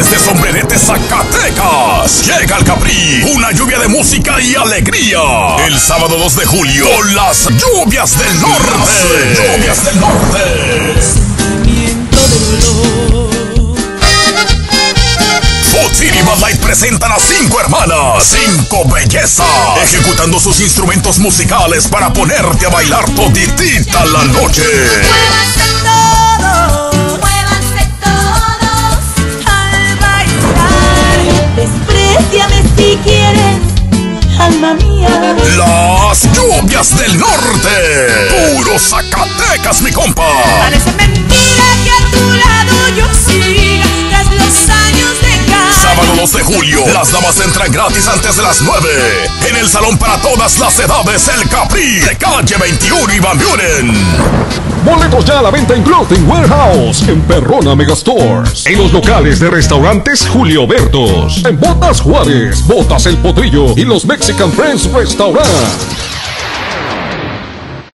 Desde Sombrerete, Zacatecas, llega al Capri, una lluvia de música y alegría. El sábado 2 de julio, con las lluvias del norte. Las lluvias del norte. Food City Bad Light presentan a cinco hermanas, cinco bellezas, ejecutando sus instrumentos musicales para ponerte a bailar toditita la noche. Las lluvias del norte. Puro Zacatecas, mi compa. 2 de julio, las damas entran gratis antes de las 9. En el salón para todas las edades, el Capri, de calle 21 y Van Buren. Boletos ya a la venta en Clothing Warehouse, en Perrona Megastores, en los locales de restaurantes Julio Bertos, en Botas Juárez, Botas El Potrillo y los Mexican Friends Restaurant.